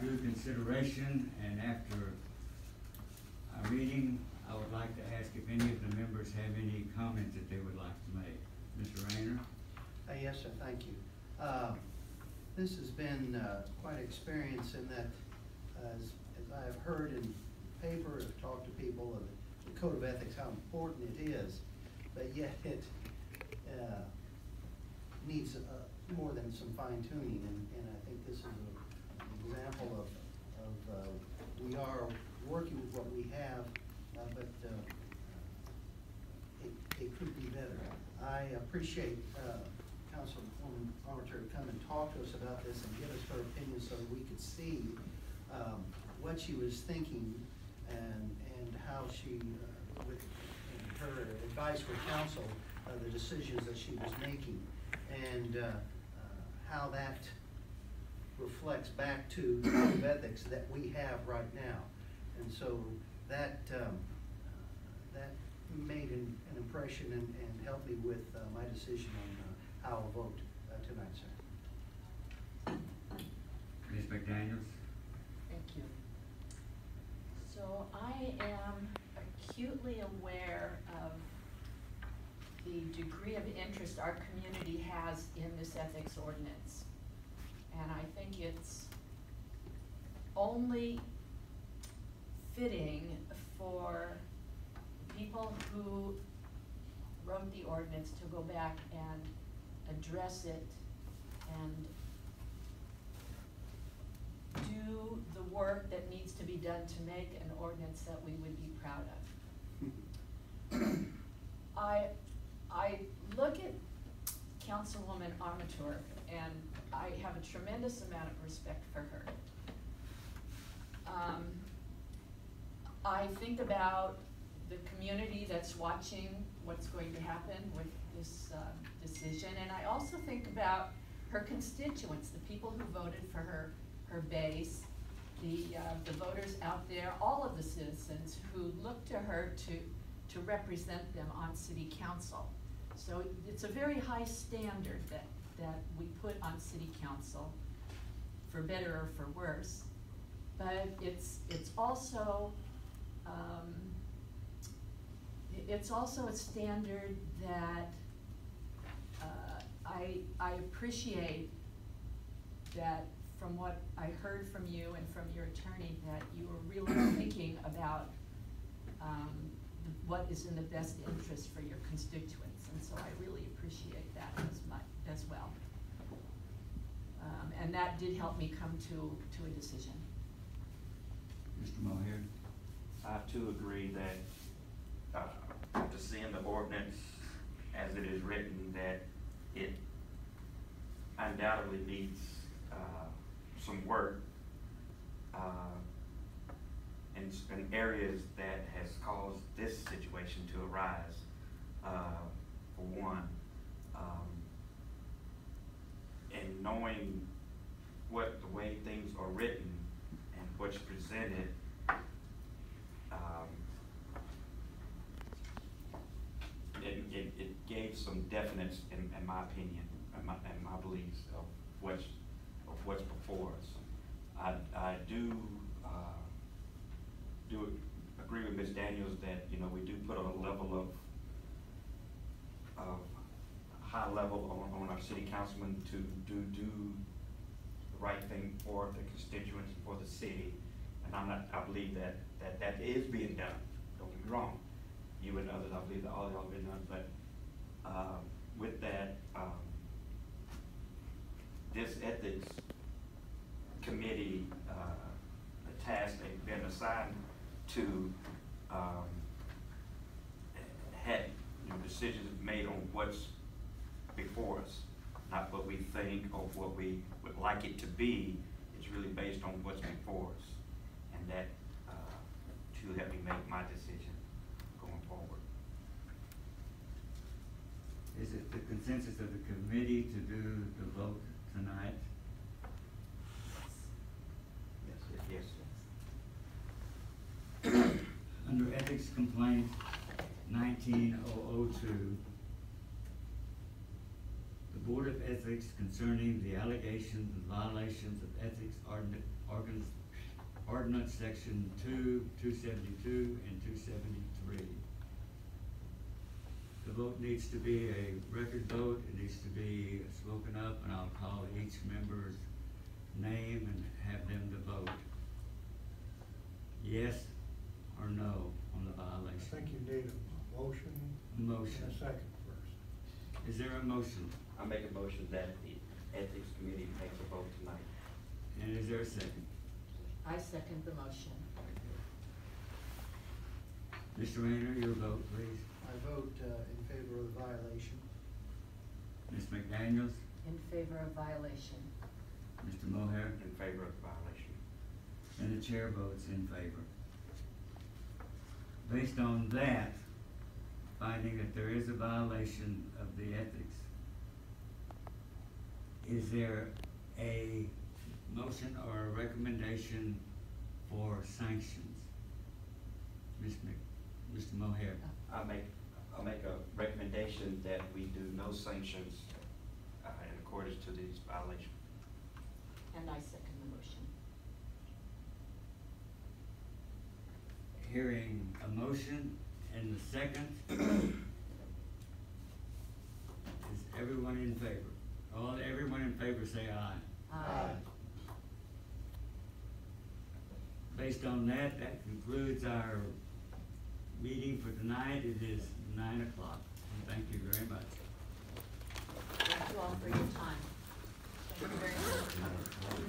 due consideration and after our meeting, I would like to ask if any of the members have any comments that they would like to make. Mr. Rayner? Uh, Yes, sir, thank you. Uh, This has been uh, quite an experience in that, as, as I have heard in paper, have talked to people of the code of ethics, how important it is, but yet it uh, needs uh, more than some fine tuning, and, and I think this is a- example of, of, uh, we are working with what we have, uh, but uh, it, it could be better. I appreciate, uh, Councilwoman Armintor to come and talk to us about this and give us her opinion so we could see, um, what she was thinking and, and how she, uh, with her advice for council, the decisions that she was making. And, how that reflects back to the code of ethics that we have right now. And so that, um, that made an, an impression and, and helped me with uh, my decision on uh, how I'll vote uh, tonight, sir. Ms. McDaniels? Thank you. So I am acutely aware of the degree of interest our community has in this ethics ordinance. And I think it's only fitting for people who wrote the ordinance to go back and address it and do the work that needs to be done to make an ordinance that we would be proud of. I, I look at Councilwoman Armintor, and I have a tremendous amount of respect for her. Um, I think about the community that's watching what's going to happen with this, uh, decision, and I also think about her constituents, the people who voted for her, her base, the, uh, the voters out there, all of the citizens who look to her to, to represent them on city council. So it's a very high standard that, that we put on city council, for better or for worse. But it's, it's also, um, it's also a standard that, uh, I, I appreciate that from what I heard from you and from your attorney, that you were really thinking about, um, what is in the best interest for your constituents, and so I really appreciate that as my, as well. Um, and that did help me come to, to a decision. Mr. Moher? I too agree that, uh, after seeing the ordinance as it is written, that it undoubtedly needs, uh, some work, uh, in, in areas that has caused this situation to arise, uh, for one. Um, and knowing what, the way things are written and what's presented, um, it, it, it gave some definites in, in my opinion, and my, and my beliefs of what's, of what's before us. I, I do, uh, do agree with Ms. Daniels that, you know, we do put a level of, of high level on, on our city councilmen to do, do for the constituents, for the city. And I'm not, I believe that, that that is being done, don't get me wrong. You and others, I believe that all y'all have been done, but, uh, with that, um, this ethics committee, uh, the task they've been assigned to, um, had, you know, decisions made on what's before us, not what we think or what we would like it to be, really based on what's before us and that uh, to help me make my decision going forward. Is it the consensus of the committee to do the vote tonight? Yes, sir. yes, yes. Under ethics complaint 19002, Board of Ethics concerning the allegations and violations of ethics ordinance, ordinance section two, two seventy-two, and two seventy-three. The vote needs to be a record vote, it needs to be spoken up, and I'll call each member's name and have them to vote. Yes or no on the I violation? think you need a motion Motion. and a second first. Is there a motion? I make a motion that the ethics committee takes a vote tonight. And is there a second? I second the motion. Mr. Rayner, your vote, please. I vote uh, in favor of the violation. Ms. McDaniels, In favor of violation. Mr. Mohair, In favor of the violation. and the chair votes in favor. Based on that, finding that there is a violation of the ethics, is there a motion or a recommendation for sanctions? Ms. Mc, Mr. Mohair, I make, I make a recommendation that we do no sanctions uh, in accordance to these violations. And I second the motion. hearing a motion and the second. Is everyone in favor? All, everyone in favor say aye. Aye. Based on that, that concludes our meeting for tonight. It is nine o'clock. Thank you very much. Thank you all for your time. Thank you very much.